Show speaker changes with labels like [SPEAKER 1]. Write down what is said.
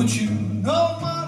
[SPEAKER 1] Would you know my